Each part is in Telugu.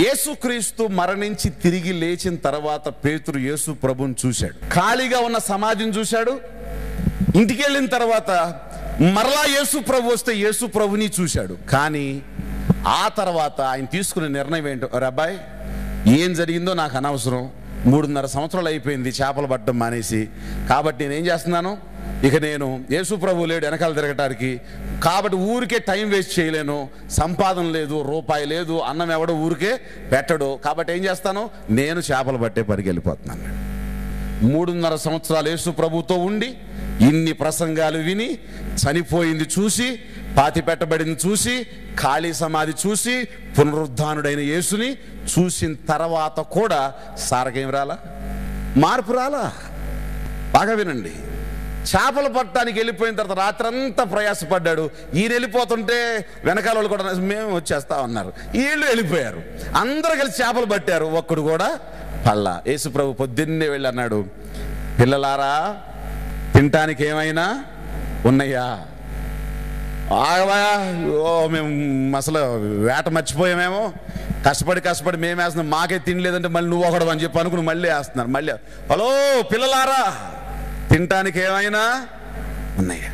యేసుక్రీస్తు మరణించి తిరిగి లేచిన తర్వాత పేతురు యేసు ప్రభుని చూశాడు. ఖాళీగా ఉన్న సమాధిని చూశాడు. ఇంటికి వెళ్ళిన తర్వాత మరలా యేసు ప్రభు వస్తే యేసు ప్రభుని చూశాడు. కానీ ఆ తర్వాత ఆయన తీసుకునే నిర్ణయం ఏంటో రబ్బాయి అబ్బాయి ఏం జరిగిందో నాకు అనవసరం. మూడున్నర సంవత్సరాలు అయిపోయింది చేపలు పట్టడం మానేసి. కాబట్టి నేనేం చేస్తున్నాను? ఇక నేను యేసు ప్రభు లేడు వెనకాల తిరగటానికి. కాబట్టి ఊరికే టైం వేస్ట్ చేయలేను. సంపాదన లేదు రూపాయి లేదు అన్నం ఎవడో ఊరికే పెట్టడు. కాబట్టి ఏం చేస్తాను? నేను చేపలు పట్టే పనికి వెళ్ళిపోతున్నాను. మూడున్నర సంవత్సరాలు యేసు ప్రభుతో ఉండి ఇన్ని ప్రసంగాలు విని చనిపోయింది చూసి పాతి పెట్టబడిని చూసి ఖాళీ సమాధి చూసి పునరుద్ధానుడైన యేసుని చూసిన తర్వాత కూడా సారకేం రాలా? మార్పు రాలా? బాగా వినండి. చేపలు పట్టడానికి వెళ్ళిపోయిన తర్వాత రాత్రంతా ప్రయాసపడ్డాడు. ఈయన వెళ్ళిపోతుంటే వెనకాల వాళ్ళు కూడా మేము వచ్చేస్తా ఉన్నారు వీళ్ళు వెళ్ళిపోయారు. అందరూ కలిసి చేపలు పట్టారు. ఒక్కడు కూడా పల్లా యేసు ప్రభు పొద్దున్నే వెళ్ళి అన్నాడు పిల్లలారా తినటానికి ఏమైనా ఉన్నాయా? ఆగవా ఓ మేము అసలు వేట మర్చిపోయామేమో. కష్టపడి కష్టపడి మేము వేస్తున్నాం. మాకే తినలేదంటే మళ్ళీ నువ్వు ఒకడు అని చెప్పి అనుకుని మళ్ళీ వేస్తున్నారు. మళ్ళీ హలో పిల్లలారా తినటానికి ఏమైనా ఉన్నాయా?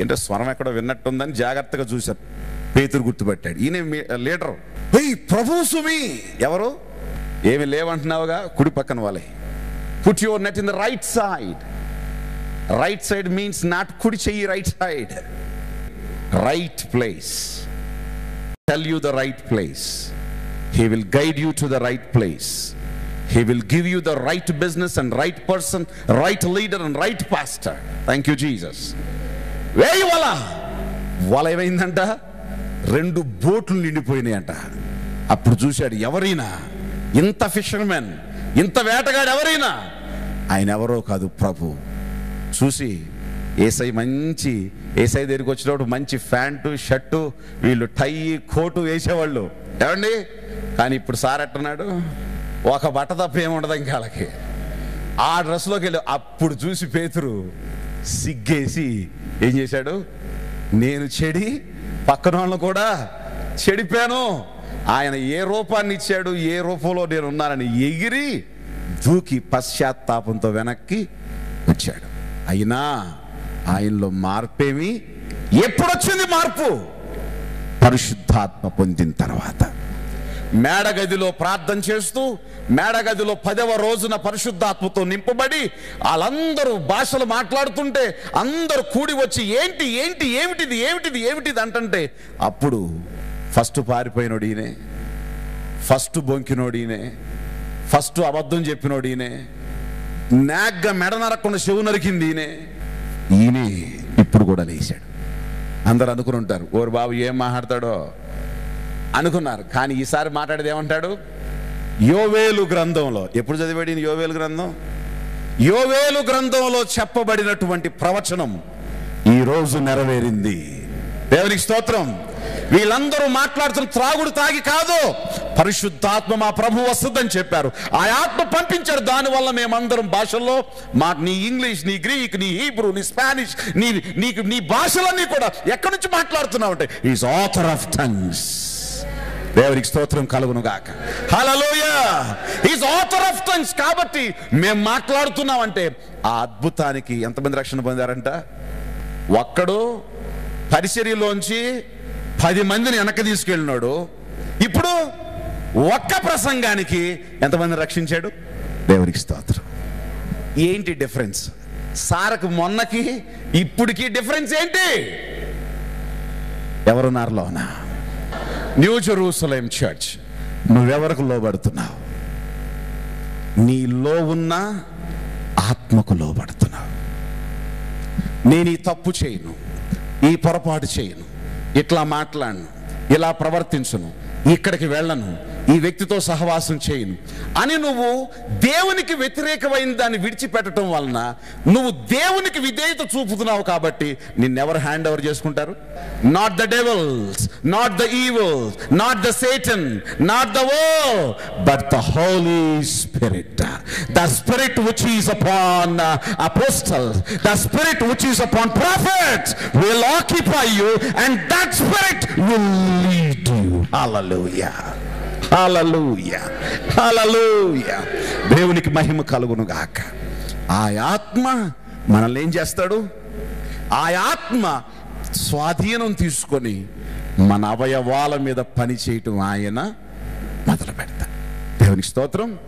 ఏంటో స్వరం ఎక్కడో విన్నట్టుందని జాగ్రత్తగా చూశారు. పేతురు గుర్తుపెట్టాడు. ఈయన మీ- లీడరు. ఏయ్ ప్రభు సుమి! ఎవరు? ఏమి లేవంటున్నావుగా? కుడి పక్కన వాళ్ళే. Put your net in the right side right side means not కుడి చెయ్యి right side right place tell you the right place he will guide you to the right place he will give you the right business and right person right leader and right pastor thank you Jesus వేయి వల వల ఏమైందంట? రెండు బోట్లు నిండిపోయినాయంట. అప్పుడు చూశాడు ఎవరైనా? ఇంత ఫిషర్మెన్ ఇంత వేటగాడు ఎవరైనా? ఆయన ఎవరో కాదు ప్రభు. చూసి ఏసై మంచి ఏసై దగ్గరికి వచ్చినప్పుడు మంచి ప్యాంటు షర్టు వీళ్ళు టై కోటు వేసేవాళ్ళు. ఏమండి? కానీ ఇప్పుడు సార్ ఎట్టున్నాడు? ఒక బట్ట తప్ప ఏముండదు ఇంకా వాళ్ళకి. ఆ డ్రెస్లోకి వెళ్ళి అప్పుడు చూసి పేతురు సిగ్గేసి ఏం చేశాడు? నేను చెడి పక్కన వాళ్ళను కూడా చెడిపాను. ఆయన ఏ రూపాన్ని ఇచ్చాడు ఏ రూపంలో నేను ఉన్నానని ఎగిరి దూకి పశ్చాత్తాపంతో వెనక్కి వచ్చాడు. అయినా ఆయనలో మార్పేమి? ఎప్పుడొచ్చింది మార్పు? పరిశుద్ధాత్మ పొందిన తర్వాత. మేడగదిలో ప్రార్థన చేస్తూ మేడగదిలో పదవ రోజున పరిశుద్ధాత్మతో నింపబడి వాళ్ళందరూ భాషలు మాట్లాడుతుంటే అందరూ కూడి వచ్చి ఏంటి ఏంటి ఏమిటిది ఏమిటిది ఏమిటిది? అంటుంటే అప్పుడు ఫస్ట్ పారిపోయినోడు ఈయనే ఫస్ట్ బొంకినోడు ఫస్ట్ అబద్ధం చెప్పినోడు ఈయనే నాగ్గా మెడ నరకుండా చెవు నరికింది ఈయనే ఈయనే ఇప్పుడు కూడా లేచాడు. అందరు అనుకుని ఉంటారు ఓరు బాబు ఏం మాట్లాడతాడో? అనుకున్నారు కానీ ఈసారి మాట్లాడేది ఏమంటాడు? యోవేలు గ్రంథంలో. ఎప్పుడు చదివాడు యోవేలు గ్రంథం? యోవేలు గ్రంథంలో చెప్పబడినటువంటి ప్రవచనం ఈ రోజు నెరవేరింది. దేవునికి స్తోత్రం. వీళ్ళందరూ మాట్లాడుతున్న త్రాగుడు తాగి కాదు. పరిశుద్ధాత్మ మా ప్రభు వస్తుందని చెప్పారు. ఆ ఆత్మ పంపించారు దానివల్ల మేమందరం భాషల్లో మా నీ ఇంగ్లీష్ నీ గ్రీక్ నీ హీబ్రూ నీ స్పానిష్ నీ నీకు నీ భాషలన్నీ కూడా ఎక్కడి నుంచి మాట్లాడుతున్నావు అంటే ఈజ్ ఆథర్ ఆఫ్ థంగ్స్ దేవునికి స్తోత్రం కలుగును గాక hallelujah is author of tongues కాబట్టి మేము మాట్లాడుతున్నామంటే ఆ అద్భుతానికి ఎంతమంది రక్షణ పొందారంట? ఒక్కడు పరిచర్యలోంచి పది మందిని వెనక్కి తీసుకెళ్ళినాడు. ఇప్పుడు ఒక్క ప్రసంగానికి ఎంతమంది రక్షించాడు? దేవునికి స్తోత్రం. ఏంటి డిఫరెన్స్? సారకు మొన్నకి ఇప్పటికి డిఫరెన్స్ ఏంటి? ఎవరున్నారులోనా న్యూ జెరూసలేం చర్చ్. నువ్వెవరకు లోబడుతున్నావు? నీలో ఉన్న ఆత్మకు లోబడుతున్నావు. నేను ఈ తప్పు చేయను. ఈ పొరపాటు చేయను. ఇట్లా మాట్లాడను ఇలా ప్రవర్తించును ఇక్కడికి వెళ్ళను. ఈ వ్యక్తితో సహవాసం చేయను. అని నువ్వు దేవునికి వ్యతిరేకమైన దాన్ని విడిచిపెట్టడం వలన నువ్వు దేవునికి విధేయత చూపుతున్నావు కాబట్టి నిన్నెవరు హ్యాండ్ ఓవర్ చేసుకుంటారు not the devils not the evil not the Satan not the woe but the holy spirit the spirit which is upon apostle the spirit which is upon prophet will occupy you and that spirit will lead you hallelujah హాలూయ హాలూయ దేవునికి మహిమ కలుగును గాక. ఆ ఆత్మ మనల్ని ఏం చేస్తాడు? ఆ ఆత్మ స్వాధీనం తీసుకొని మన అవయవాల మీద పని చేయటం ఆయన మొదలు పెడతాడు దేవునికి స్తోత్రం.